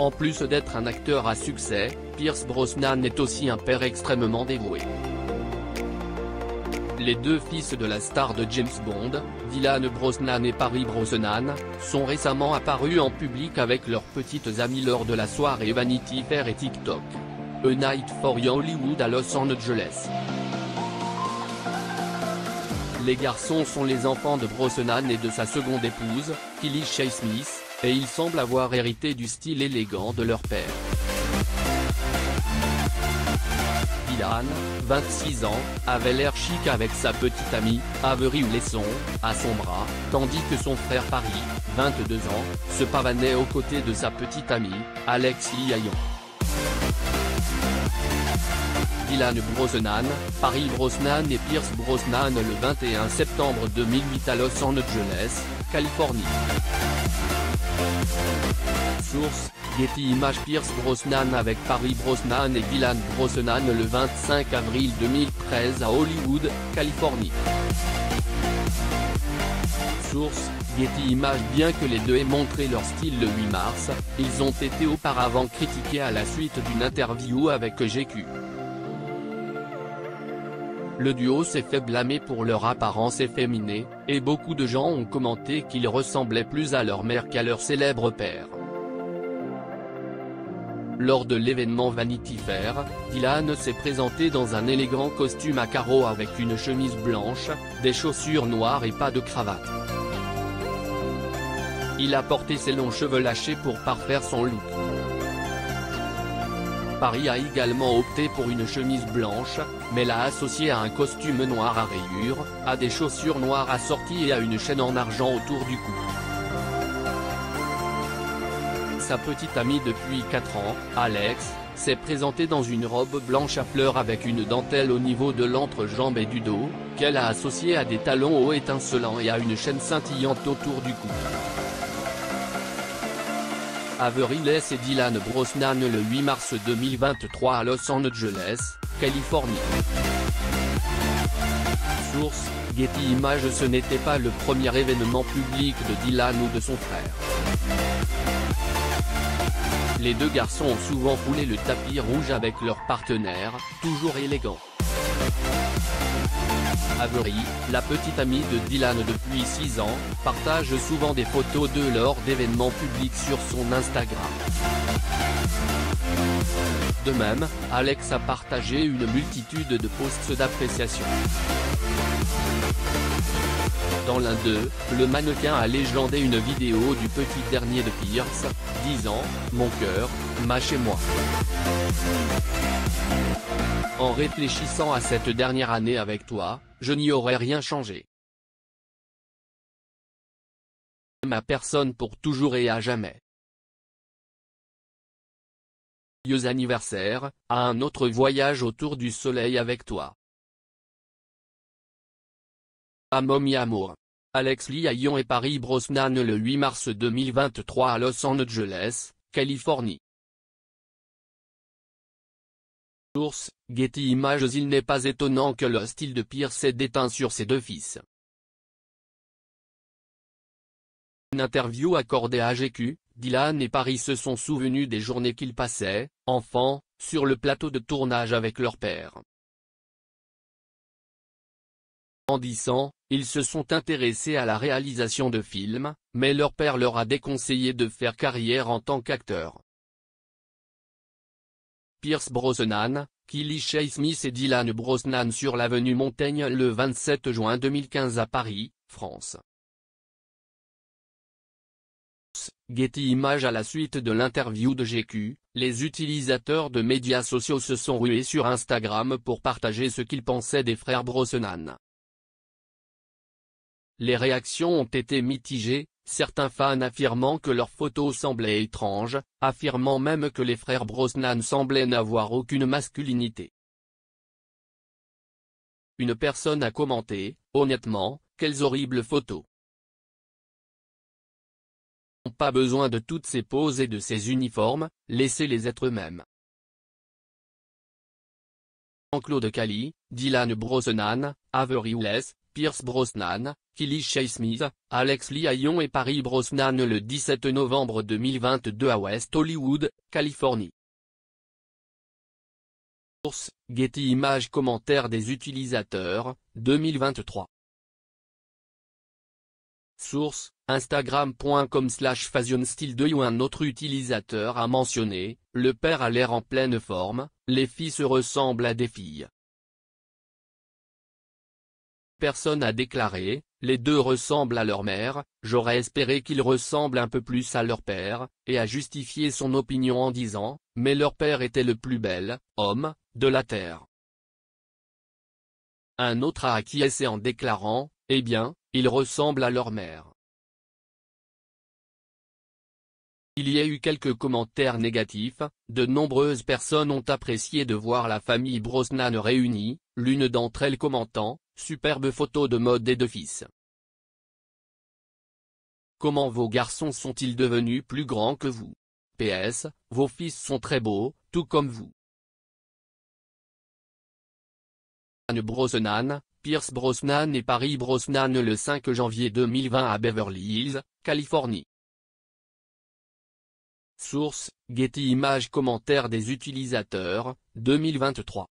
En plus d'être un acteur à succès, Pierce Brosnan est aussi un père extrêmement dévoué. Les deux fils de la star de James Bond, Dylan Brosnan et Paris Brosnan, sont récemment apparus en public avec leurs petites amies lors de la soirée Vanity Fair et TikTok. A Night for Hollywood à Los Angeles. Les garçons sont les enfants de Brosnan et de sa seconde épouse, Kelly Shay Smith, et ils semblent avoir hérité du style élégant de leur père. Dylan, 26 ans, avait l'air chic avec sa petite amie, Avery Lesson, à son bras, tandis que son frère Paris, 22 ans, se pavanait aux côtés de sa petite amie, Alex Liaillon. Dylan Brosnan, Paris Brosnan et Pierce Brosnan le 21 septembre 2008 à Los Angeles, Californie. Source, Getty Images Pierce Brosnan avec Paris Brosnan et Dylan Brosnan le 25 avril 2013 à Hollywood, Californie. Source, Getty Images Bien que les deux aient montré leur style le 8 mars, ils ont été auparavant critiqués à la suite d'une interview avec GQ. Le duo s'est fait blâmer pour leur apparence efféminée, et beaucoup de gens ont commenté qu'ils ressemblaient plus à leur mère qu'à leur célèbre père. Lors de l'événement Vanity Fair, Dylan s'est présenté dans un élégant costume à carreaux avec une chemise blanche, des chaussures noires et pas de cravate. Il a porté ses longs cheveux lâchés pour parfaire son look. Paris a également opté pour une chemise blanche, mais l'a associée à un costume noir à rayures, à des chaussures noires assorties et à une chaîne en argent autour du cou. Sa petite amie depuis 4 ans, Alex, s'est présentée dans une robe blanche à fleurs avec une dentelle au niveau de l'entrejambe et du dos, qu'elle a associée à des talons hauts étincelants et à une chaîne scintillante autour du cou. Avery et Dylan Brosnan le 8 mars 2023 à Los Angeles, Californie. Source, Getty Images Ce n'était pas le premier événement public de Dylan ou de son frère. Les deux garçons ont souvent foulé le tapis rouge avec leur partenaire, toujours élégant. Avery, la petite amie de Dylan depuis 6 ans, partage souvent des photos d'eux lors d'événements publics sur son Instagram. De même, Alex a partagé une multitude de posts d'appréciation. Dans l'un d'eux, le mannequin a légendé une vidéo du petit dernier de Pierce, disant « Mon cœur, m'a chez moi ». En réfléchissant à cette dernière année avec toi, je n'y aurais rien changé. Ma personne pour toujours et à jamais. Joyeux anniversaire, à un autre voyage autour du soleil avec toi. Amomi Amour. Alex Liaillon et Paris Brosnan le 8 mars 2023 à Los Angeles, Californie. Source, Getty Images Il n'est pas étonnant que le style de Pierce ait déteint sur ses deux fils. Une interview accordée à GQ, Dylan et Paris se sont souvenus des journées qu'ils passaient, enfants, sur le plateau de tournage avec leur père. Grandissant, ils se sont intéressés à la réalisation de films, mais leur père leur a déconseillé de faire carrière en tant qu'acteur. Pierce Brosnan, Kelly Shay Smith et Dylan Brosnan sur l'avenue Montaigne le 27 juin 2015 à Paris, France. Getty Images À la suite de l'interview de GQ, les utilisateurs de médias sociaux se sont rués sur Instagram pour partager ce qu'ils pensaient des frères Brosnan. Les réactions ont été mitigées, certains fans affirmant que leurs photos semblaient étranges, affirmant même que les frères Brosnan semblaient n'avoir aucune masculinité. Une personne a commenté, honnêtement, quelles horribles photos. Pas besoin de toutes ces poses et de ces uniformes, laissez-les être eux-mêmes. Jean-Claude Cali, Dylan Brosnan, Avery Pierce Brosnan, Kelly Smith, Alex Lyon et Paris Brosnan le 17 novembre 2022 à West Hollywood, Californie. Source, Getty Images Commentaires des utilisateurs, 2023. Source, Instagram.com slash FashionStyle ou un autre utilisateur a mentionné, le père a l'air en pleine forme, les filles se ressemblent à des filles. Personne a déclaré, les deux ressemblent à leur mère, j'aurais espéré qu'ils ressemblent un peu plus à leur père, et a justifié son opinion en disant, mais leur père était le plus bel, homme, de la terre. Un autre a acquiescé en déclarant, eh bien, ils ressemblent à leur mère. Il y a eu quelques commentaires négatifs, de nombreuses personnes ont apprécié de voir la famille Brosnan réunie, l'une d'entre elles commentant, superbe photo de mode et de fils. Comment vos garçons sont-ils devenus plus grands que vous? PS, vos fils sont très beaux, tout comme vous. Anne Brosnan, Pierce Brosnan et Paris Brosnan le 5 janvier 2020 à Beverly Hills, Californie. Source, Getty Images Commentaires des utilisateurs, 2023.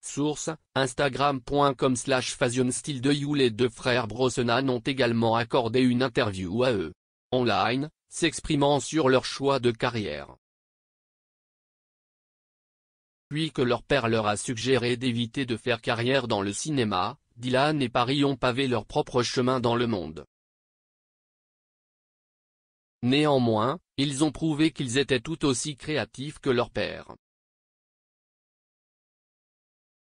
Source, Instagram.com slash FashionStyle de You Les deux frères Brosnan ont également accordé une interview à eux. Online, s'exprimant sur leur choix de carrière. Puis que leur père leur a suggéré d'éviter de faire carrière dans le cinéma, Dylan et Paris ont pavé leur propre chemin dans le monde. Néanmoins, ils ont prouvé qu'ils étaient tout aussi créatifs que leur père.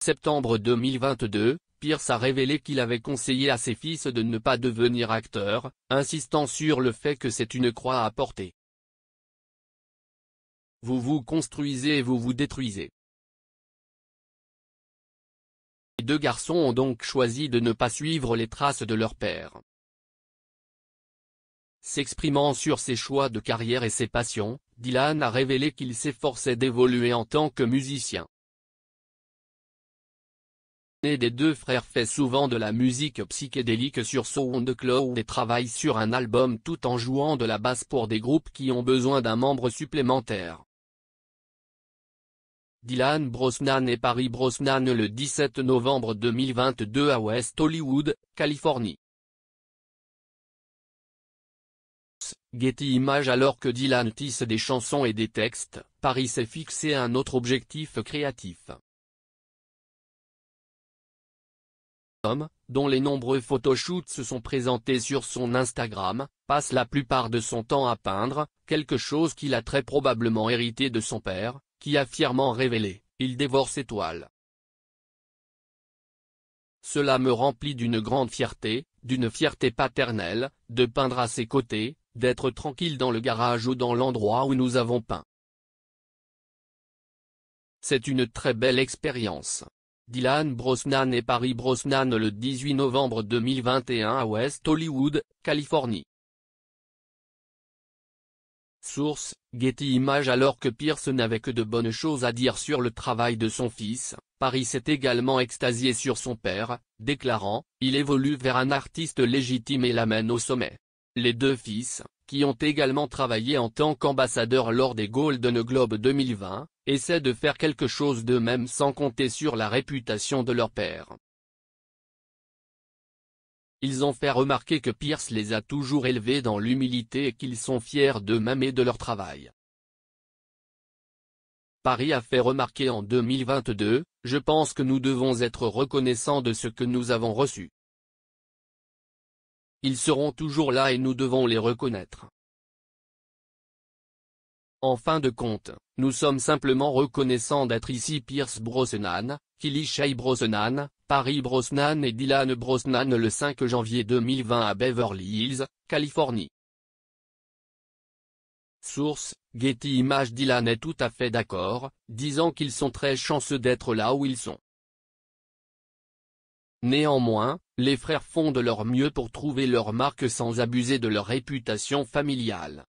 Septembre 2022, Pierce a révélé qu'il avait conseillé à ses fils de ne pas devenir acteurs, insistant sur le fait que c'est une croix à porter. Vous vous construisez et vous vous détruisez. Les deux garçons ont donc choisi de ne pas suivre les traces de leur père. S'exprimant sur ses choix de carrière et ses passions, Dylan a révélé qu'il s'efforçait d'évoluer en tant que musicien des deux frères fait souvent de la musique psychédélique sur SoundCloud et travaille sur un album tout en jouant de la basse pour des groupes qui ont besoin d'un membre supplémentaire. Dylan Brosnan et Paris Brosnan le 17 novembre 2022 à West Hollywood, Californie. Getty Images Alors que Dylan tisse des chansons et des textes, Paris s'est fixé un autre objectif créatif. dont les nombreux photoshoots se sont présentés sur son Instagram, passe la plupart de son temps à peindre, quelque chose qu'il a très probablement hérité de son père, qui a fièrement révélé, il dévore ses toiles. Cela me remplit d'une grande fierté, d'une fierté paternelle, de peindre à ses côtés, d'être tranquille dans le garage ou dans l'endroit où nous avons peint. C'est une très belle expérience. Dylan Brosnan et Paris Brosnan le 18 novembre 2021 à West Hollywood, Californie. Source, Getty Images Alors que Pierce n'avait que de bonnes choses à dire sur le travail de son fils, Paris s'est également extasié sur son père, déclarant, il évolue vers un artiste légitime et l'amène au sommet. Les deux fils, qui ont également travaillé en tant qu'ambassadeurs lors des Golden Globe 2020, essaient de faire quelque chose d'eux-mêmes sans compter sur la réputation de leur père. Ils ont fait remarquer que Pierce les a toujours élevés dans l'humilité et qu'ils sont fiers d'eux-mêmes et de leur travail. Paris a fait remarquer en 2022, je pense que nous devons être reconnaissants de ce que nous avons reçu. Ils seront toujours là et nous devons les reconnaître. En fin de compte, nous sommes simplement reconnaissants d'être ici Pierce Brosnan, Kelly Shay Brosnan, Paris Brosnan et Dylan Brosnan le 5 janvier 2020 à Beverly Hills, Californie. Source, Getty Images Dylan est tout à fait d'accord, disant qu'ils sont très chanceux d'être là où ils sont. Néanmoins, les frères font de leur mieux pour trouver leur marque sans abuser de leur réputation familiale.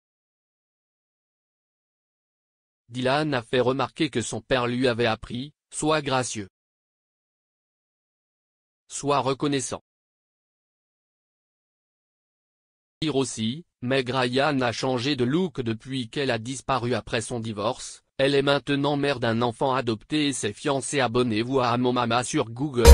Dylan a fait remarquer que son père lui avait appris, sois gracieux. soit reconnaissant. Dire aussi, Meg Ryan a changé de look depuis qu'elle a disparu après son divorce, elle est maintenant mère d'un enfant adopté et s'est fiancée abonnez-vous à Amomama sur Google.